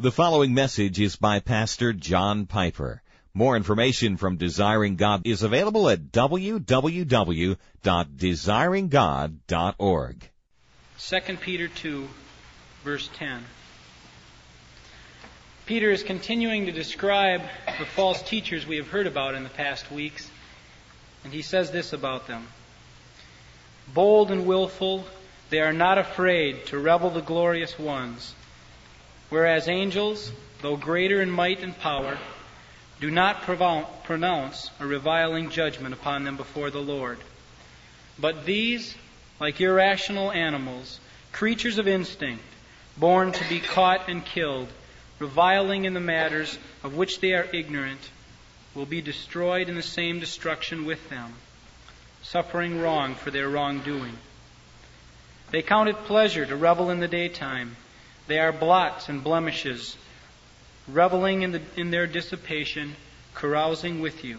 The following message is by Pastor John Piper. More information from Desiring God is available at www.desiringgod.org. 2 Peter 2, verse 10. Peter is continuing to describe the false teachers we have heard about in the past weeks, and he says this about them Bold and willful, they are not afraid to revel the glorious ones Whereas angels, though greater in might and power, do not pronounce a reviling judgment upon them before the Lord. But these, like irrational animals, creatures of instinct, born to be caught and killed, reviling in the matters of which they are ignorant, will be destroyed in the same destruction with them, suffering wrong for their wrongdoing. They count it pleasure to revel in the daytime they are blots and blemishes, reveling in, the, in their dissipation, carousing with you.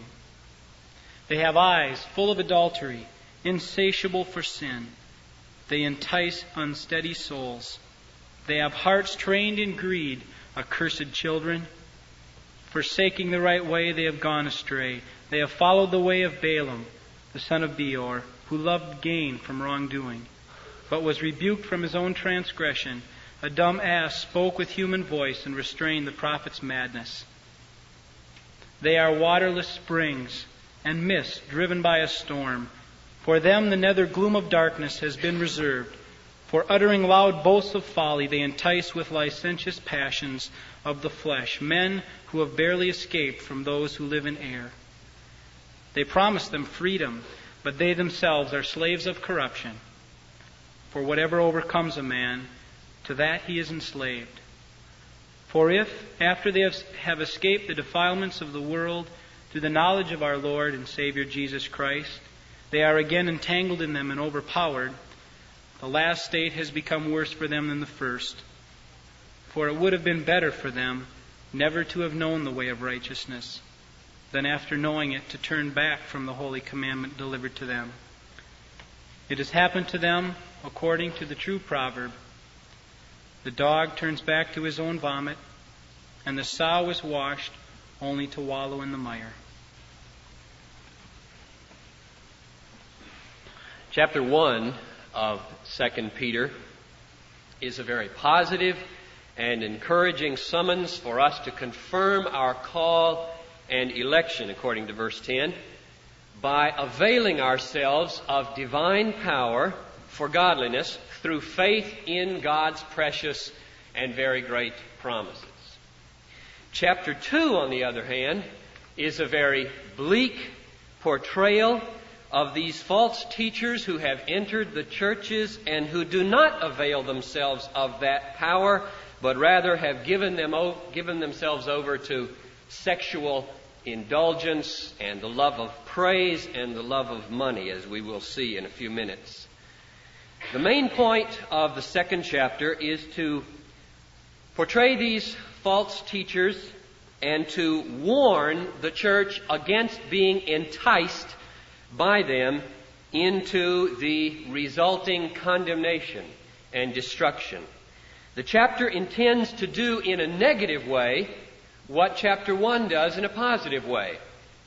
They have eyes full of adultery, insatiable for sin. They entice unsteady souls. They have hearts trained in greed, accursed children. Forsaking the right way, they have gone astray. They have followed the way of Balaam, the son of Beor, who loved gain from wrongdoing, but was rebuked from his own transgression. A dumb ass spoke with human voice and restrained the prophet's madness. They are waterless springs and mist driven by a storm. For them the nether gloom of darkness has been reserved. For uttering loud boasts of folly, they entice with licentious passions of the flesh men who have barely escaped from those who live in air. They promise them freedom, but they themselves are slaves of corruption. For whatever overcomes a man, to that he is enslaved. For if, after they have escaped the defilements of the world through the knowledge of our Lord and Savior Jesus Christ, they are again entangled in them and overpowered, the last state has become worse for them than the first. For it would have been better for them never to have known the way of righteousness than after knowing it to turn back from the holy commandment delivered to them. It has happened to them according to the true proverb the dog turns back to his own vomit, and the sow is washed only to wallow in the mire. Chapter 1 of 2 Peter is a very positive and encouraging summons for us to confirm our call and election, according to verse 10, by availing ourselves of divine power for godliness through faith in God's precious and very great promises. Chapter 2, on the other hand, is a very bleak portrayal of these false teachers who have entered the churches and who do not avail themselves of that power, but rather have given, them, given themselves over to sexual indulgence and the love of praise and the love of money, as we will see in a few minutes. The main point of the second chapter is to portray these false teachers and to warn the church against being enticed by them into the resulting condemnation and destruction. The chapter intends to do in a negative way what chapter 1 does in a positive way.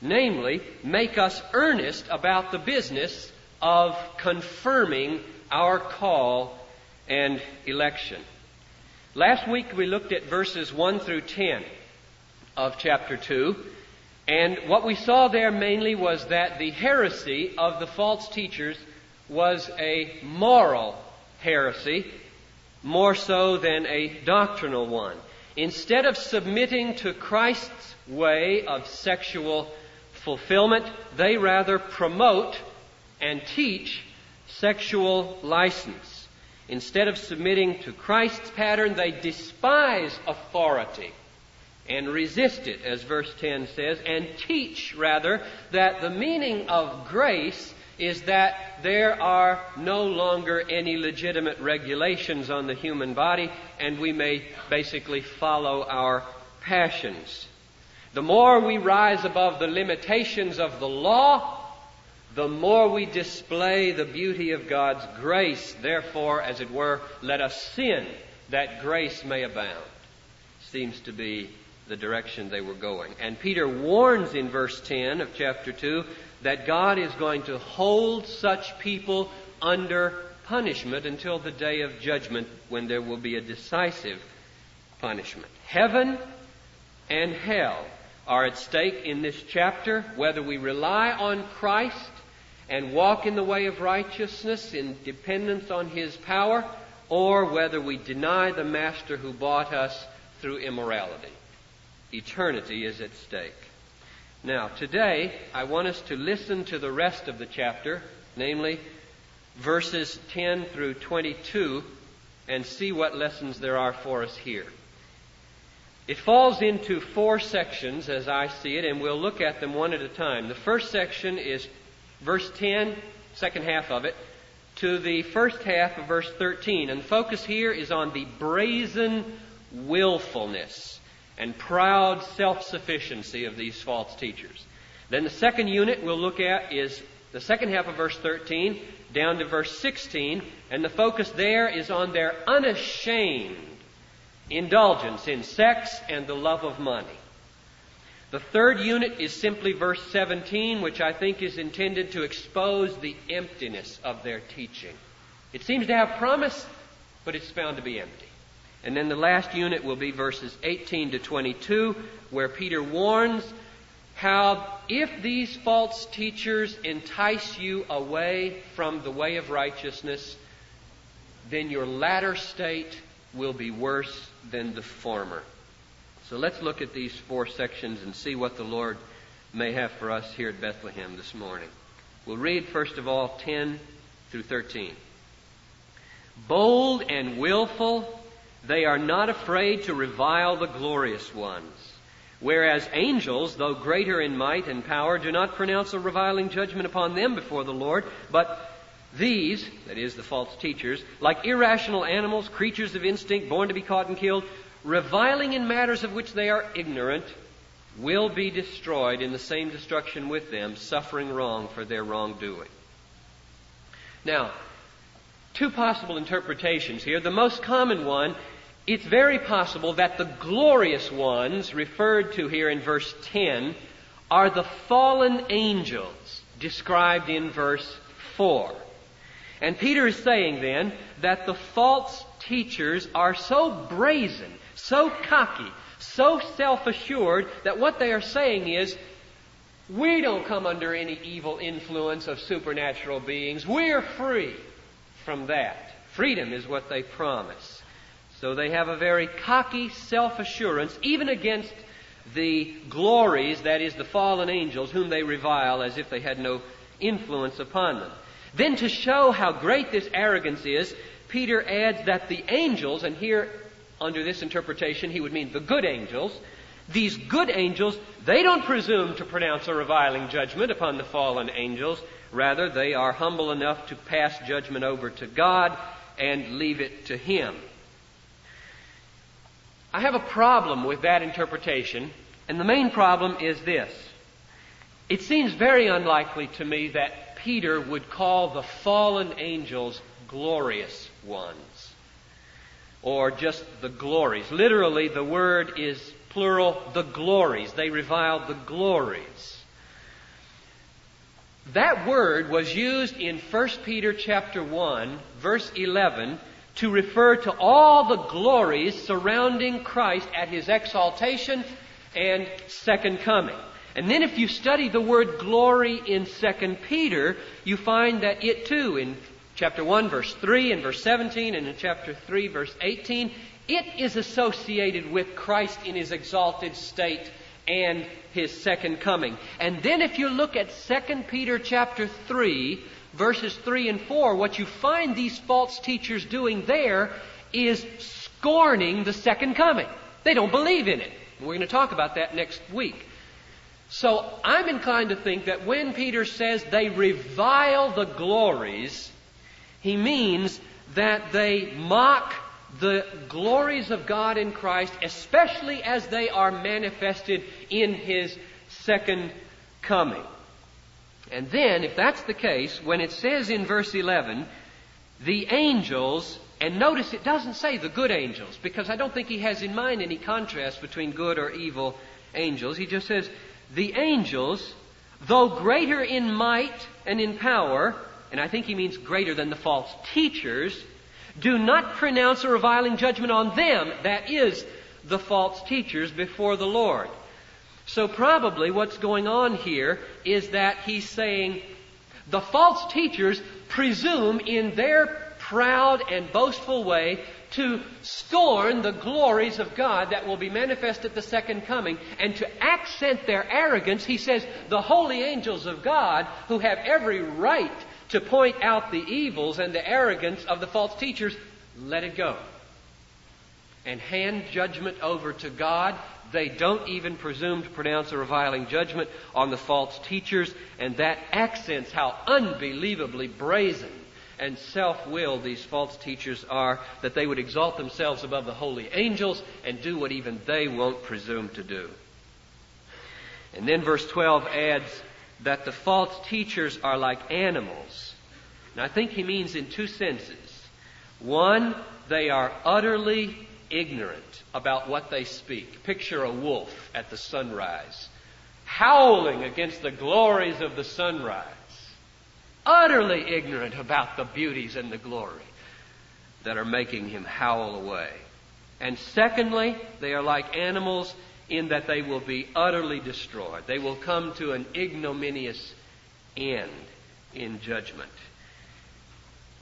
Namely, make us earnest about the business of confirming our call and election. Last week we looked at verses 1 through 10 of chapter 2, and what we saw there mainly was that the heresy of the false teachers was a moral heresy more so than a doctrinal one. Instead of submitting to Christ's way of sexual fulfillment, they rather promote and teach sexual license. Instead of submitting to Christ's pattern, they despise authority and resist it, as verse 10 says, and teach, rather, that the meaning of grace is that there are no longer any legitimate regulations on the human body, and we may basically follow our passions. The more we rise above the limitations of the law, the more we display the beauty of God's grace. Therefore, as it were, let us sin that grace may abound. seems to be the direction they were going. And Peter warns in verse 10 of chapter 2 that God is going to hold such people under punishment until the day of judgment when there will be a decisive punishment. Heaven and hell are at stake in this chapter, whether we rely on Christ and walk in the way of righteousness in dependence on His power, or whether we deny the Master who bought us through immorality. Eternity is at stake. Now, today, I want us to listen to the rest of the chapter, namely verses 10 through 22, and see what lessons there are for us here. It falls into four sections as I see it, and we'll look at them one at a time. The first section is verse 10, second half of it, to the first half of verse 13. And the focus here is on the brazen willfulness and proud self sufficiency of these false teachers. Then the second unit we'll look at is the second half of verse 13 down to verse 16, and the focus there is on their unashamed indulgence in sex and the love of money. The third unit is simply verse 17, which I think is intended to expose the emptiness of their teaching. It seems to have promise, but it's found to be empty. And then the last unit will be verses 18 to 22, where Peter warns how if these false teachers entice you away from the way of righteousness, then your latter state will be worse than the former. So let's look at these four sections and see what the Lord may have for us here at Bethlehem this morning. We'll read, first of all, 10 through 13. Bold and willful, they are not afraid to revile the glorious ones. Whereas angels, though greater in might and power, do not pronounce a reviling judgment upon them before the Lord, but these, that is, the false teachers, like irrational animals, creatures of instinct, born to be caught and killed, reviling in matters of which they are ignorant, will be destroyed in the same destruction with them, suffering wrong for their wrongdoing. Now, two possible interpretations here. The most common one, it's very possible that the glorious ones referred to here in verse 10 are the fallen angels described in verse 4. And Peter is saying then that the false teachers are so brazen, so cocky, so self assured that what they are saying is, we don't come under any evil influence of supernatural beings. We're free from that. Freedom is what they promise. So they have a very cocky self assurance, even against the glories, that is, the fallen angels, whom they revile as if they had no influence upon them. Then, to show how great this arrogance is, Peter adds that the angels, and here under this interpretation he would mean the good angels, these good angels, they don't presume to pronounce a reviling judgment upon the fallen angels. Rather, they are humble enough to pass judgment over to God and leave it to Him. I have a problem with that interpretation, and the main problem is this. It seems very unlikely to me that Peter would call the fallen angels glorious ones, or just the glories. Literally, the word is plural, the glories. They reviled the glories. That word was used in 1 Peter chapter 1, verse 11, to refer to all the glories surrounding Christ at his exaltation and second coming. And then if you study the word glory in 2 Peter, you find that it too, in chapter 1, verse 3, and verse 17, and in chapter 3, verse 18, it is associated with Christ in his exalted state and his second coming. And then if you look at 2 Peter chapter 3, verses 3 and 4, what you find these false teachers doing there is scorning the second coming. They don't believe in it. We're going to talk about that next week. So I'm inclined to think that when Peter says they revile the glories, he means that they mock the glories of God in Christ, especially as they are manifested in his second coming. And then, if that's the case, when it says in verse 11, the angels And notice it doesn't say the good angels, because I don't think he has in mind any contrast between good or evil angels. He just says, the angels, though greater in might and in power, and I think he means greater than the false teachers, do not pronounce a reviling judgment on them, that is, the false teachers, before the Lord. So probably what's going on here is that he's saying the false teachers presume in their proud and boastful way to scorn the glories of God that will be manifest at the second coming. And to accent their arrogance, he says, the holy angels of God, who have every right to point out the evils and the arrogance of the false teachers, let it go. And hand judgment over to God. They don't even presume to pronounce a reviling judgment on the false teachers, and that accents how unbelievably brazen and self willed these false teachers are, that they would exalt themselves above the holy angels and do what even they won't presume to do. And then verse 12 adds that the false teachers are like animals. Now I think he means in two senses. One, they are utterly ignorant about what they speak. Picture a wolf at the sunrise, howling against the glories of the sunrise utterly ignorant about the beauties and the glory that are making him howl away. And secondly, they are like animals in that they will be utterly destroyed. They will come to an ignominious end in judgment.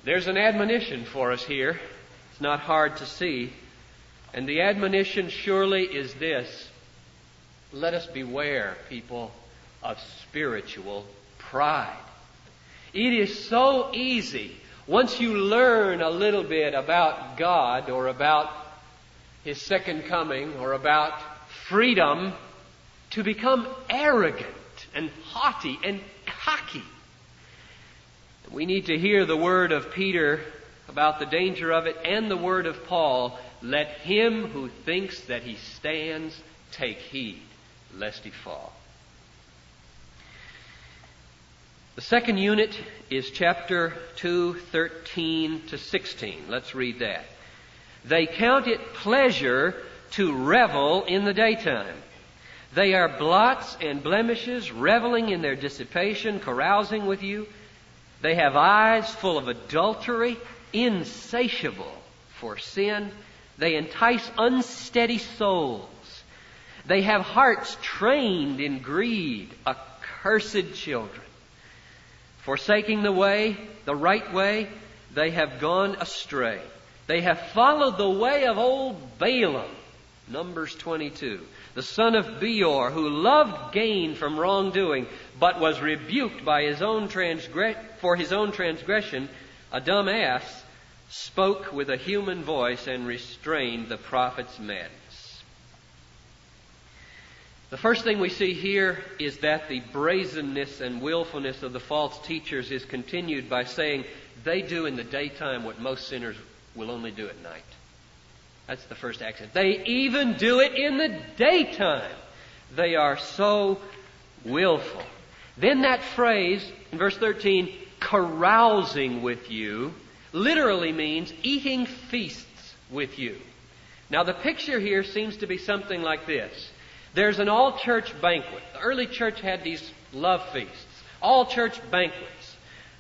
There's an admonition for us here. It's not hard to see. And the admonition surely is this let us beware, people, of spiritual pride. It is so easy once you learn a little bit about God or about His second coming or about freedom to become arrogant and haughty and cocky. We need to hear the word of Peter about the danger of it and the word of Paul. Let him who thinks that he stands take heed lest he fall. The second unit is chapter 2, 13 to 16. Let's read that. They count it pleasure to revel in the daytime. They are blots and blemishes, reveling in their dissipation, carousing with you. They have eyes full of adultery, insatiable for sin. They entice unsteady souls. They have hearts trained in greed, accursed children. Forsaking the way, the right way, they have gone astray. They have followed the way of old Balaam, Numbers 22, the son of Beor, who loved gain from wrongdoing, but was rebuked by his own transgress- for his own transgression. A dumb ass spoke with a human voice and restrained the prophet's madness. The first thing we see here is that the brazenness and willfulness of the false teachers is continued by saying they do in the daytime what most sinners will only do at night. That's the first accent. They even do it in the daytime. They are so willful. Then that phrase in verse 13, carousing with you, literally means eating feasts with you. Now the picture here seems to be something like this. There's an all church banquet. The early church had these love feasts, all church banquets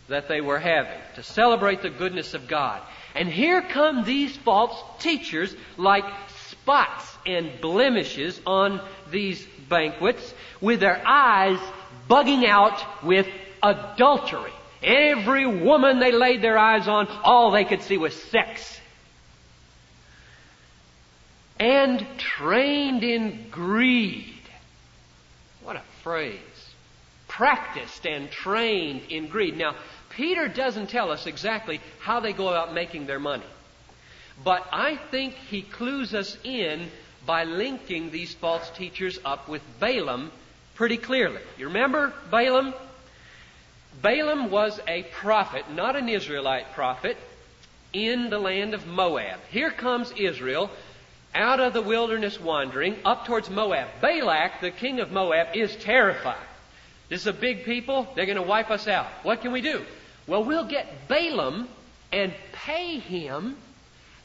that they were having to celebrate the goodness of God. And here come these false teachers like spots and blemishes on these banquets with their eyes bugging out with adultery. Every woman they laid their eyes on, all they could see was sex and trained in greed. What a phrase. Practiced and trained in greed. Now, Peter doesn't tell us exactly how they go about making their money. But I think he clues us in by linking these false teachers up with Balaam pretty clearly. You remember Balaam? Balaam was a prophet, not an Israelite prophet, in the land of Moab. Here comes Israel out of the wilderness wandering up towards Moab. Balak, the king of Moab, is terrified. This is a big people. They're going to wipe us out. What can we do? Well, we'll get Balaam and pay him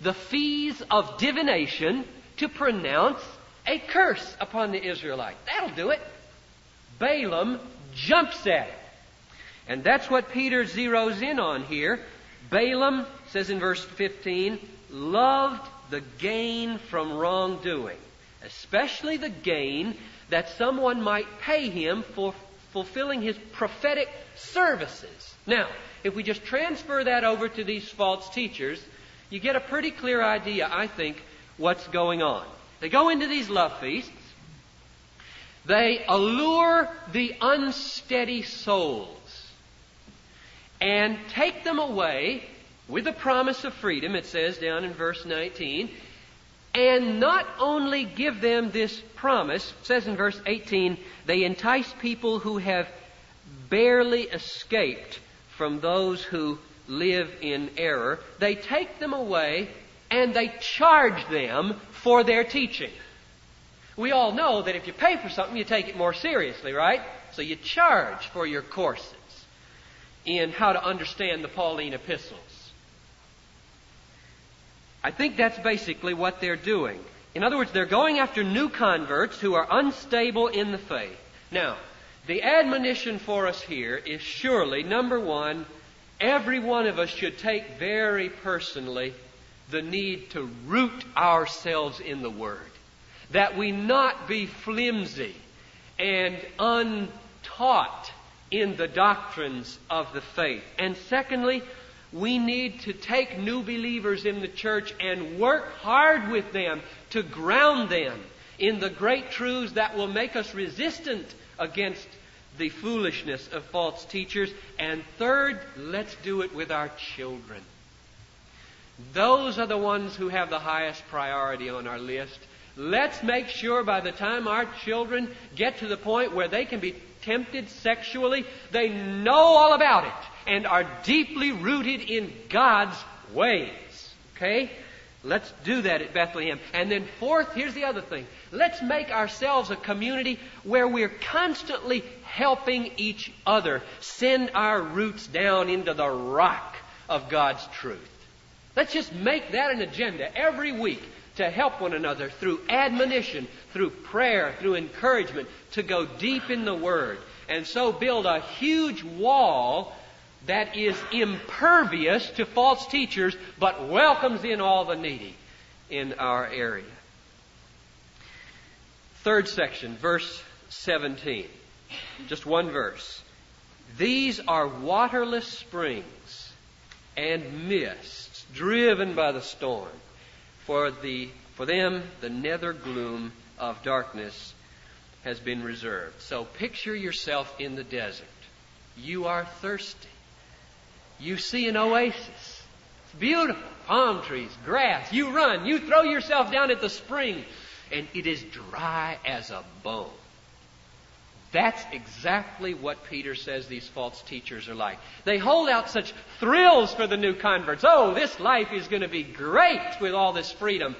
the fees of divination to pronounce a curse upon the Israelite. That'll do it. Balaam jumps at it. And that's what Peter zeroes in on here. Balaam, says in verse 15, loved the gain from wrongdoing, especially the gain that someone might pay him for fulfilling his prophetic services. Now, if we just transfer that over to these false teachers, you get a pretty clear idea, I think, what's going on. They go into these love feasts. They allure the unsteady souls and take them away with the promise of freedom, it says down in verse 19, and not only give them this promise, it says in verse 18, they entice people who have barely escaped from those who live in error. They take them away and they charge them for their teaching. We all know that if you pay for something, you take it more seriously, right? So you charge for your courses in how to understand the Pauline epistles. I think that's basically what they're doing. In other words, they're going after new converts who are unstable in the faith. Now, the admonition for us here is surely, number one, every one of us should take very personally the need to root ourselves in the Word. That we not be flimsy and untaught in the doctrines of the faith. And secondly, we need to take new believers in the church and work hard with them to ground them in the great truths that will make us resistant against the foolishness of false teachers. And third, let's do it with our children. Those are the ones who have the highest priority on our list. Let's make sure by the time our children get to the point where they can be tempted sexually, they know all about it and are deeply rooted in God's ways. Okay? Let's do that at Bethlehem. And then, fourth, here's the other thing. Let's make ourselves a community where we're constantly helping each other send our roots down into the rock of God's truth. Let's just make that an agenda every week to help one another through admonition, through prayer, through encouragement, to go deep in the Word. And so build a huge wall that is impervious to false teachers, but welcomes in all the needy in our area. Third section, verse 17. Just one verse. These are waterless springs and mists driven by the storm. For, the, for them, the nether gloom of darkness has been reserved. So picture yourself in the desert. You are thirsty. You see an oasis. It's beautiful. Palm trees, grass. You run. You throw yourself down at the spring, and it is dry as a bone. That's exactly what Peter says these false teachers are like. They hold out such thrills for the new converts. Oh, this life is going to be great with all this freedom.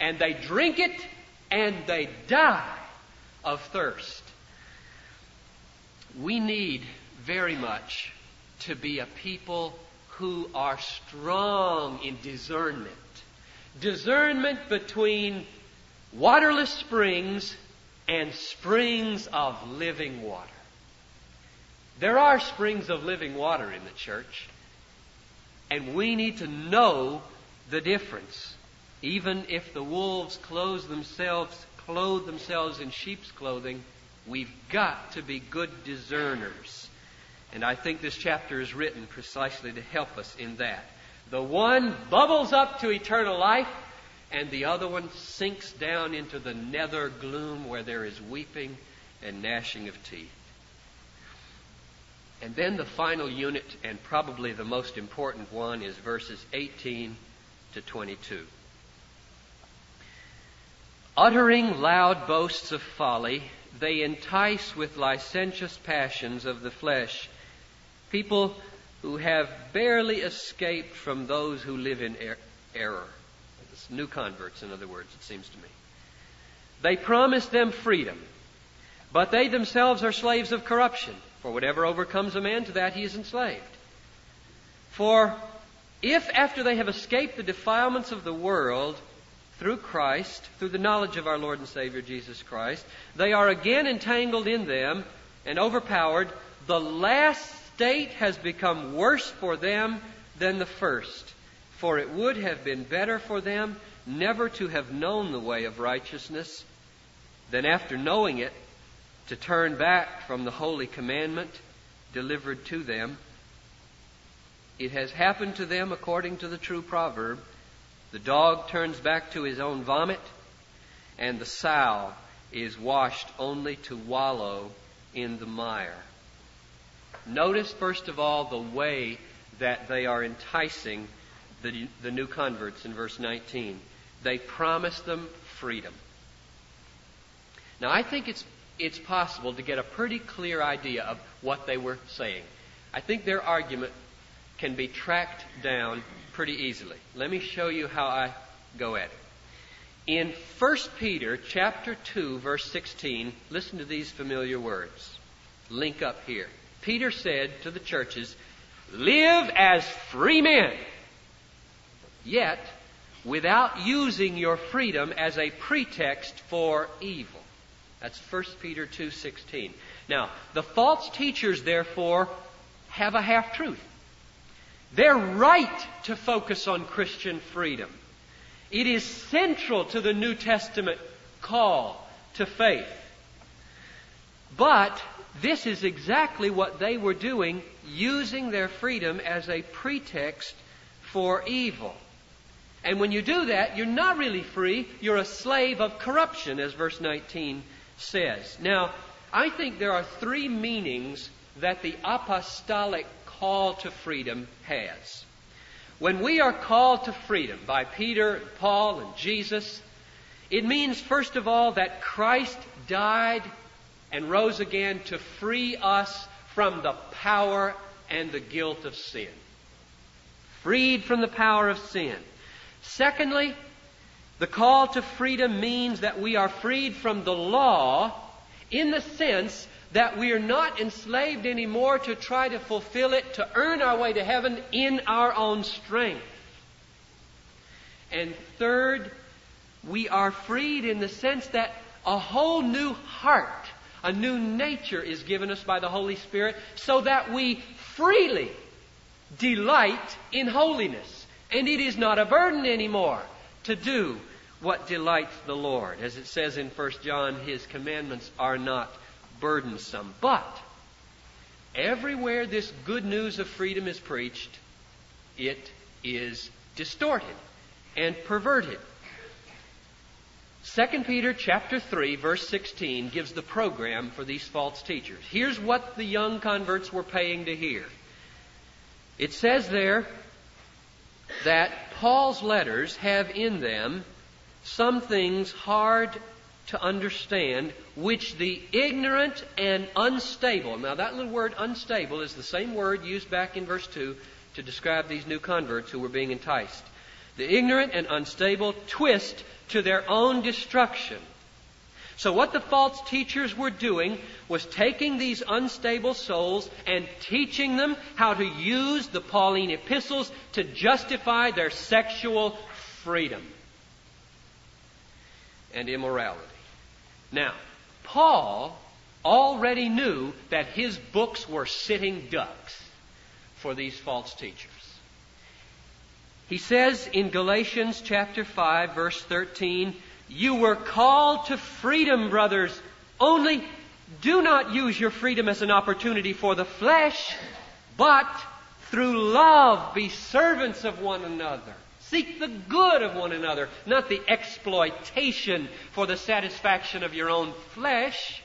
And they drink it and they die of thirst. We need very much to be a people who are strong in discernment. Discernment between waterless springs and springs of living water. There are springs of living water in the church, and we need to know the difference. Even if the wolves clothe themselves, clothe themselves in sheep's clothing, we've got to be good discerners. And I think this chapter is written precisely to help us in that. The one bubbles up to eternal life, and the other one sinks down into the nether gloom where there is weeping and gnashing of teeth. And then the final unit, and probably the most important one, is verses 18 to 22. Uttering loud boasts of folly, they entice with licentious passions of the flesh people who have barely escaped from those who live in er- error. New converts, in other words, it seems to me. They promise them freedom, but they themselves are slaves of corruption. For whatever overcomes a man, to that he is enslaved. For If, after they have escaped the defilements of the world through Christ, through the knowledge of our Lord and Savior Jesus Christ, they are again entangled in them and overpowered, the last state has become worse for them than the first. For it would have been better for them never to have known the way of righteousness than after knowing it to turn back from the holy commandment delivered to them. It has happened to them according to the true proverb the dog turns back to his own vomit, and the sow is washed only to wallow in the mire. Notice, first of all, the way that they are enticing the, the new converts in verse 19. They promised them freedom. Now, I think it's, it's possible to get a pretty clear idea of what they were saying. I think their argument can be tracked down pretty easily. Let me show you how I go at it. In 1 Peter chapter 2 verse 16, listen to these familiar words. Link up here. Peter said to the churches, "Live as free men, yet without using your freedom as a pretext for evil." That's 1 Peter 2:16. Now, the false teachers therefore have a half truth. They're right to focus on Christian freedom. It is central to the New Testament call to faith. But this is exactly what they were doing, using their freedom as a pretext for evil. And when you do that, you're not really free, you're a slave of corruption, as verse 19 says. Now, I think there are three meanings that the apostolic call to freedom has. When we are called to freedom by Peter, Paul, and Jesus, it means, first of all, that Christ died and rose again to free us from the power and the guilt of sin. Freed from the power of sin. Secondly, the call to freedom means that we are freed from the law in the sense that we are not enslaved anymore to try to fulfill it, to earn our way to heaven in our own strength. And third, we are freed in the sense that a whole new heart, a new nature is given us by the Holy Spirit so that we freely delight in holiness. And it is not a burden anymore to do what delights the Lord. As it says in 1 John, His commandments are not burdensome. But everywhere this good news of freedom is preached, it is distorted and perverted. 2 Peter chapter 3 verse 16 gives the program for these false teachers. Here's what the young converts were paying to hear. It says there that Paul's letters have in them some things hard to understand which the ignorant and unstable, now that little word unstable is the same word used back in verse 2 to describe these new converts who were being enticed. The ignorant and unstable twist to their own destruction. So what the false teachers were doing was taking these unstable souls and teaching them how to use the Pauline epistles to justify their sexual freedom and immorality. Now, Paul already knew that his books were sitting ducks for these false teachers. He says in Galatians chapter 5 verse 13, you were called to freedom, brothers, only do not use your freedom as an opportunity for the flesh, but through love be servants of one another. Seek the good of one another, not the exploitation for the satisfaction of your own flesh.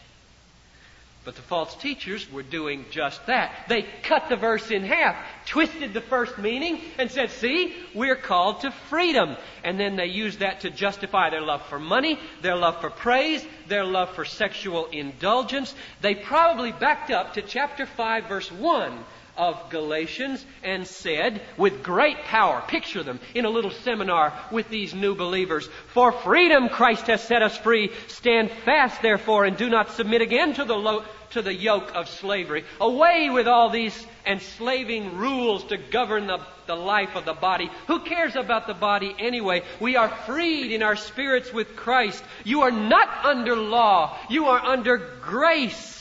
But the false teachers were doing just that. They cut the verse in half, twisted the first meaning, and said, see, we're called to freedom. And then they used that to justify their love for money, their love for praise, their love for sexual indulgence. They probably backed up to chapter 5, verse 1 of Galatians and said, with great power, picture them in a little seminar with these new believers, For freedom Christ has set us free. Stand fast, therefore, and do not submit again to the, lo- to the yoke of slavery. Away with all these enslaving rules to govern the, the life of the body. Who cares about the body anyway? We are freed in our spirits with Christ. You are not under law. You are under grace.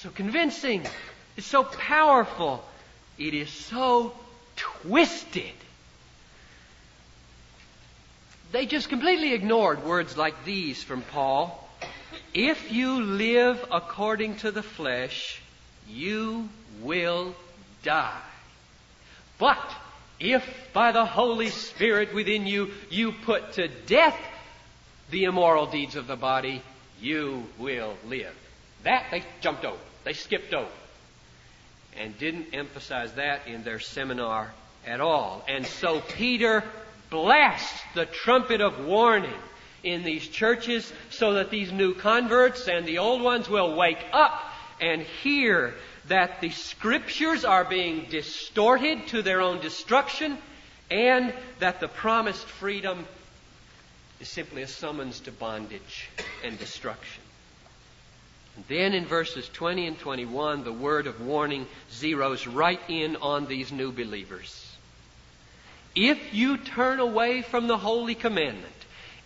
so convincing. It's so powerful. It is so twisted. They just completely ignored words like these from Paul. If you live according to the flesh, you will die. But if by the Holy Spirit within you, you put to death the immoral deeds of the body, you will live. That they jumped over. They skipped over and didn't emphasize that in their seminar at all. And so Peter blasts the trumpet of warning in these churches so that these new converts and the old ones will wake up and hear that the scriptures are being distorted to their own destruction and that the promised freedom is simply a summons to bondage and destruction. Then in verses 20 and 21, the word of warning zeroes right in on these new believers. If you turn away from the holy commandment,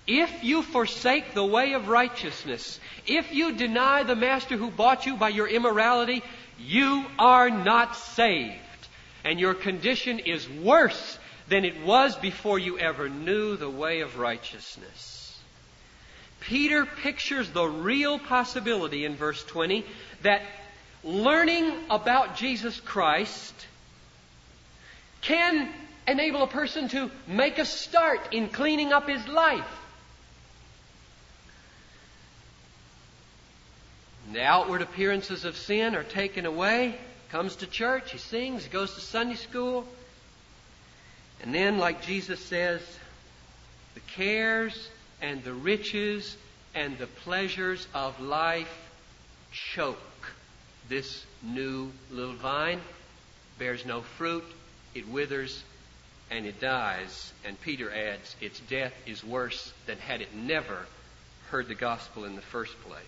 if you forsake the way of righteousness, if you deny the master who bought you by your immorality, you are not saved. And your condition is worse than it was before you ever knew the way of righteousness. Peter pictures the real possibility in verse 20 that learning about Jesus Christ can enable a person to make a start in cleaning up his life. The outward appearances of sin are taken away. Comes to church, he sings, he goes to Sunday school. And then, like Jesus says, the cares and the riches and the pleasures of life choke this new little vine, bears no fruit, it withers, and it dies. And Peter adds, its death is worse than had it never heard the gospel in the first place.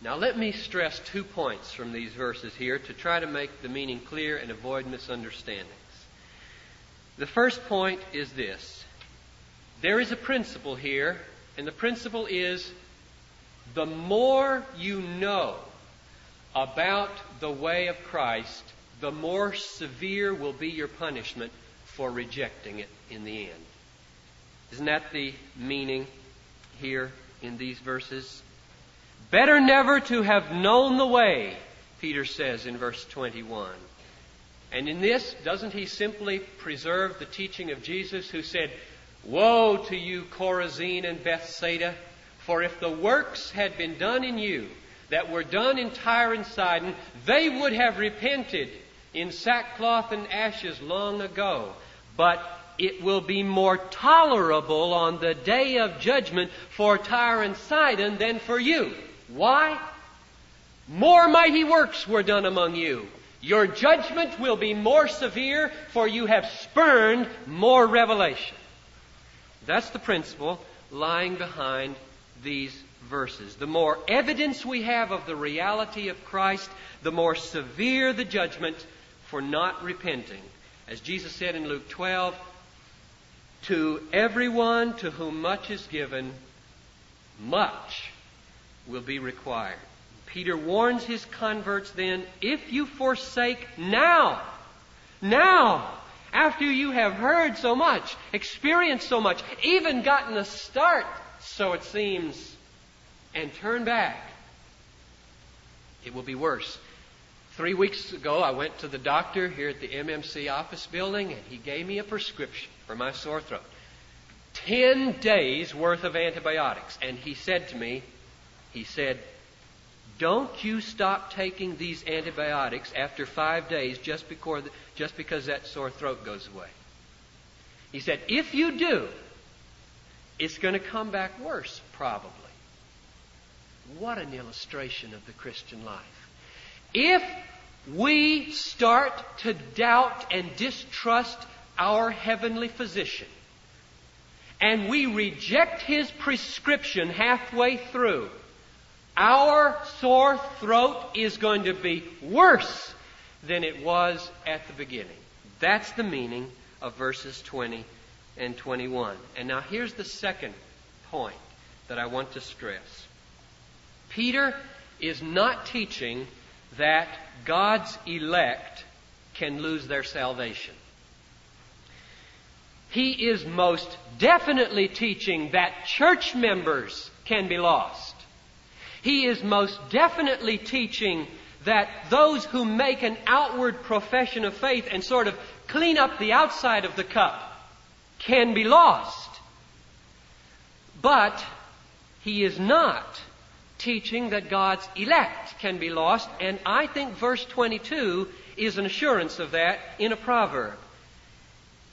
Now, let me stress two points from these verses here to try to make the meaning clear and avoid misunderstandings. The first point is this there is a principle here, and the principle is the more you know about the way of Christ, the more severe will be your punishment for rejecting it in the end. Isn't that the meaning here in these verses? Better never to have known the way, Peter says in verse 21. And in this, doesn't he simply preserve the teaching of Jesus who said, Woe to you, Chorazin and Bethsaida! For if the works had been done in you that were done in Tyre and Sidon, they would have repented in sackcloth and ashes long ago. But it will be more tolerable on the day of judgment for Tyre and Sidon than for you. Why? More mighty works were done among you. Your judgment will be more severe, for you have spurned more revelation. That's the principle lying behind these verses. The more evidence we have of the reality of Christ, the more severe the judgment for not repenting. As Jesus said in Luke 12, to everyone to whom much is given, much will be required. Peter warns his converts then, if you forsake now, now, after you have heard so much, experienced so much, even gotten a start, so it seems, and turn back, it will be worse. Three weeks ago, I went to the doctor here at the MMC office building, and he gave me a prescription for my sore throat. Ten days worth of antibiotics. And he said to me, he said, don't you stop taking these antibiotics after five days just because, just because that sore throat goes away. He said, if you do, it's going to come back worse, probably. What an illustration of the Christian life. If we start to doubt and distrust our heavenly physician, and we reject his prescription halfway through, our sore throat is going to be worse than it was at the beginning. That's the meaning of verses 20 and 21. And now here's the second point that I want to stress. Peter is not teaching that God's elect can lose their salvation. He is most definitely teaching that church members can be lost. He is most definitely teaching that those who make an outward profession of faith and sort of clean up the outside of the cup can be lost. But he is not teaching that God's elect can be lost, and I think verse 22 is an assurance of that in a proverb.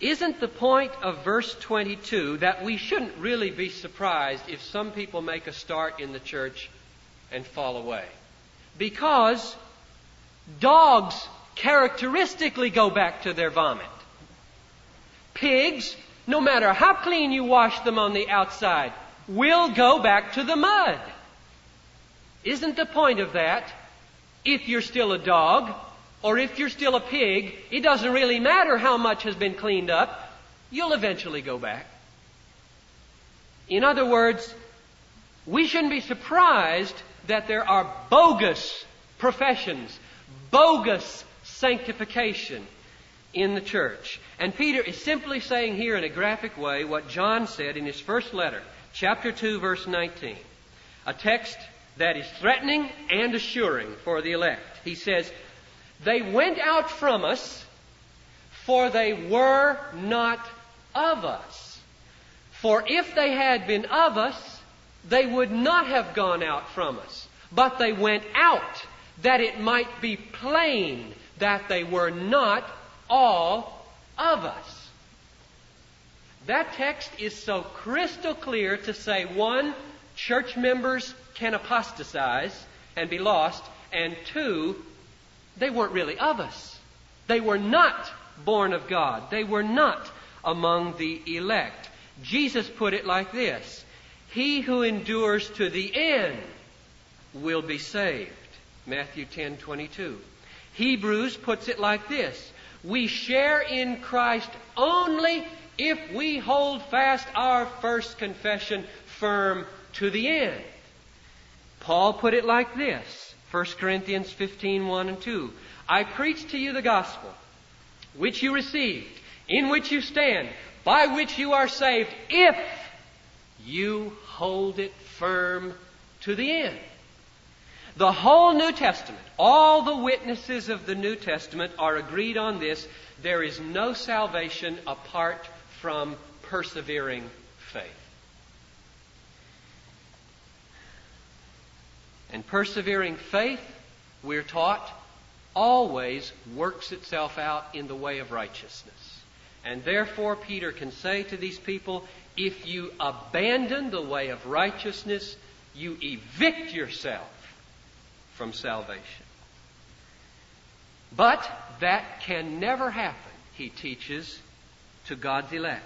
Isn't the point of verse 22 that we shouldn't really be surprised if some people make a start in the church and fall away? Because dogs characteristically go back to their vomit. Pigs, no matter how clean you wash them on the outside, will go back to the mud. Isn't the point of that, if you're still a dog, or if you're still a pig, it doesn't really matter how much has been cleaned up, you'll eventually go back. In other words, we shouldn't be surprised that there are bogus professions, bogus sanctification in the church. And Peter is simply saying here in a graphic way what John said in his first letter, chapter 2, verse 19. A text that is threatening and assuring for the elect. He says, They went out from us, for they were not of us. For if they had been of us, they would not have gone out from us. But they went out, that it might be plain that they were not all of us. That text is so crystal clear to say, one, church members can apostatize and be lost, and two, they weren't really of us. They were not born of God. They were not among the elect. Jesus put it like this He who endures to the end will be saved. Matthew 10 22. Hebrews puts it like this We share in Christ only if we hold fast our first confession firm to the end. Paul put it like this 1 Corinthians 15 1 and 2. I preach to you the gospel, which you received, in which you stand, by which you are saved, if you hold it firm to the end. The whole New Testament, all the witnesses of the New Testament are agreed on this. There is no salvation apart from persevering faith. And persevering faith, we're taught, always works itself out in the way of righteousness. And therefore, Peter can say to these people, if you abandon the way of righteousness, you evict yourself from salvation. But that can never happen, he teaches, to God's elect.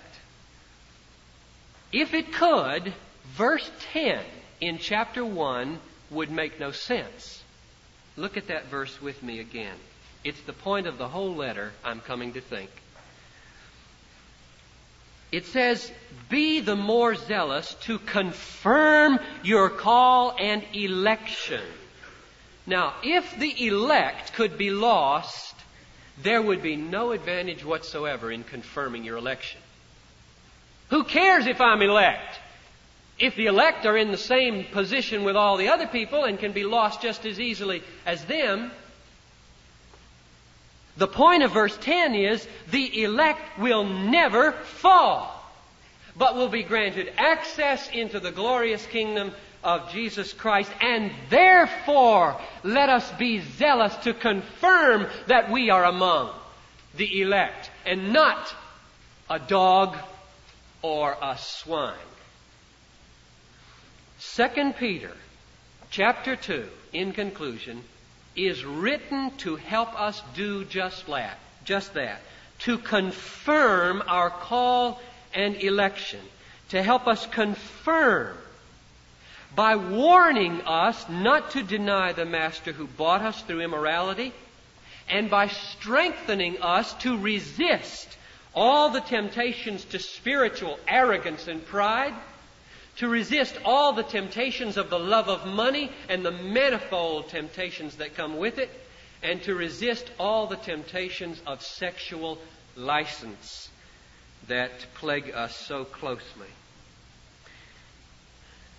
If it could, verse 10 in chapter 1 would make no sense. Look at that verse with me again. It's the point of the whole letter, I'm coming to think. It says, Be the more zealous to confirm your call and election. Now, if the elect could be lost, there would be no advantage whatsoever in confirming your election. Who cares if I'm elect? If the elect are in the same position with all the other people and can be lost just as easily as them, the point of verse 10 is the elect will never fall, but will be granted access into the glorious kingdom of Jesus Christ. And therefore, let us be zealous to confirm that we are among the elect and not a dog or a swine. 2 Peter chapter 2, in conclusion, is written to help us do just that. Just that. To confirm our call and election. To help us confirm by warning us not to deny the Master who bought us through immorality, and by strengthening us to resist all the temptations to spiritual arrogance and pride, to resist all the temptations of the love of money and the manifold temptations that come with it, and to resist all the temptations of sexual license that plague us so closely.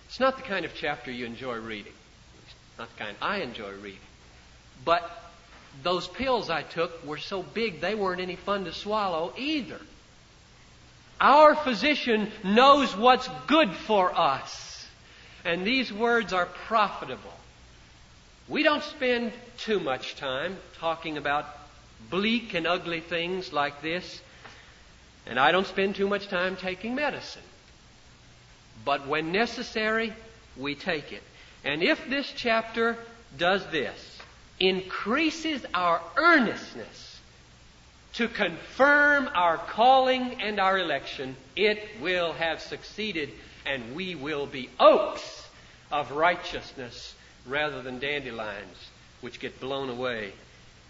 It's not the kind of chapter you enjoy reading. It's not the kind I enjoy reading. But those pills I took were so big they weren't any fun to swallow either. Our physician knows what's good for us. And these words are profitable. We don't spend too much time talking about bleak and ugly things like this. And I don't spend too much time taking medicine. But when necessary, we take it. And if this chapter does this, increases our earnestness to confirm our calling and our election, it will have succeeded and we will be oaks of righteousness rather than dandelions which get blown away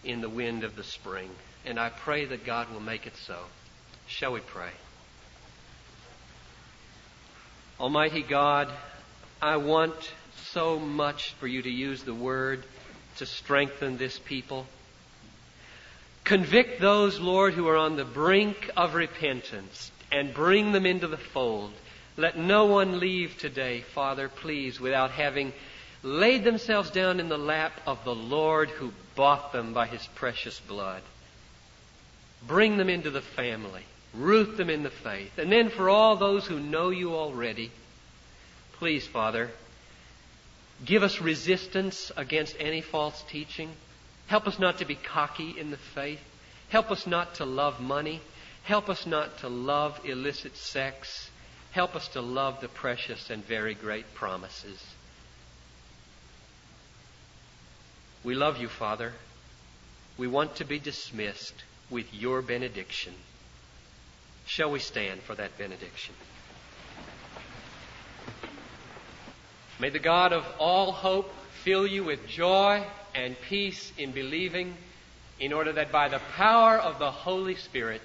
in the wind of the spring. And I pray that God will make it so. Shall we pray? Almighty God, I want so much for you to use the word to strengthen this people. Convict those, Lord, who are on the brink of repentance and bring them into the fold. Let no one leave today, Father, please, without having laid themselves down in the lap of the Lord who bought them by his precious blood. Bring them into the family. Root them in the faith. And then for all those who know you already, please, Father, give us resistance against any false teaching. Help us not to be cocky in the faith. Help us not to love money. Help us not to love illicit sex. Help us to love the precious and very great promises. We love you, Father. We want to be dismissed with your benediction. Shall we stand for that benediction? May the God of all hope fill you with joy and peace in believing, in order that by the power of the Holy Spirit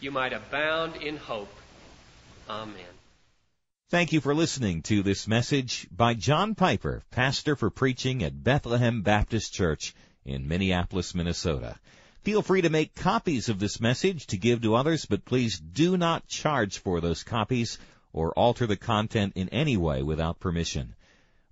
you might abound in hope. Amen. Thank you for listening to this message by John Piper, pastor for preaching at Bethlehem Baptist Church in Minneapolis, Minnesota. Feel free to make copies of this message to give to others, but please do not charge for those copies or alter the content in any way without permission.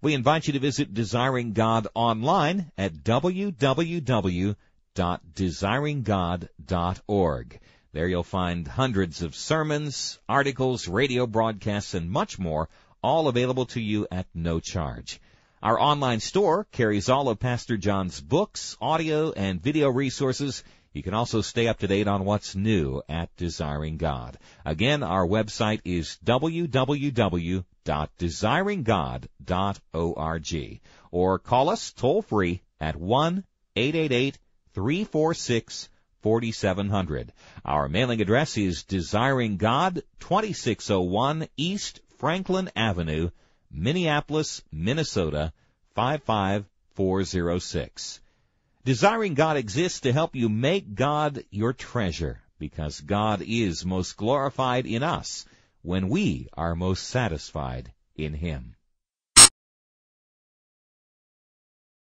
We invite you to visit Desiring God online at www.desiringgod.org. There you'll find hundreds of sermons, articles, radio broadcasts, and much more, all available to you at no charge. Our online store carries all of Pastor John's books, audio, and video resources. You can also stay up to date on what's new at Desiring God. Again, our website is www.desiringgod.org or call us toll free at 1-888-346-4700. Our mailing address is Desiring God, 2601 East Franklin Avenue, Minneapolis, Minnesota 55406. Desiring God exists to help you make God your treasure because God is most glorified in us when we are most satisfied in Him.